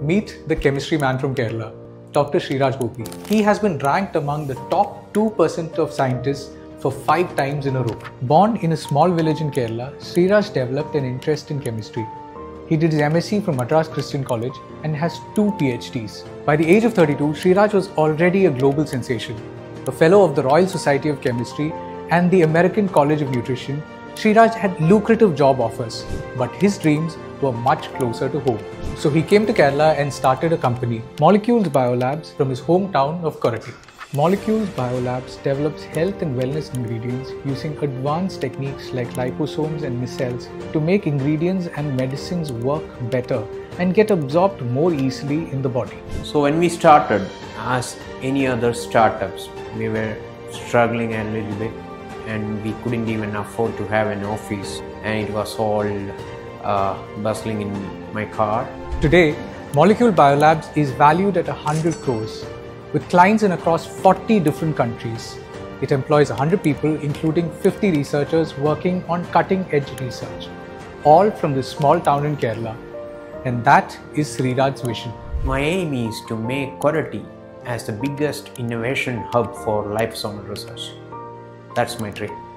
Meet the chemistry man from Kerala, Dr. Sreeraj Gopi. He has been ranked among the top 2% of scientists for five times in a row. Born in a small village in Kerala, Sreeraj developed an interest in chemistry. He did his MSc from Madras Christian College and has two PhDs. By the age of 32, Sreeraj was already a global sensation. A fellow of the Royal Society of Chemistry and the American College of Nutrition, Sreeraj had lucrative job offers, but his dreams were much closer to home. So he came to Kerala and started a company, Molecules Biolabs, from his hometown of Koratty. Molecules Biolabs develops health and wellness ingredients using advanced techniques like liposomes and micelles to make ingredients and medicines work better and get absorbed more easily in the body. So when we started, as any other startups, we were struggling a little bit and we couldn't even afford to have an office and it was all uh, bustling in my car. Today, Molecule Biolabs is valued at 100 crores with clients in across 40 different countries. It employs 100 people, including 50 researchers working on cutting edge research, all from this small town in Kerala. And that is Sreeraj's vision. My aim is to make Koratty as the biggest innovation hub for liposomal research. That's my dream.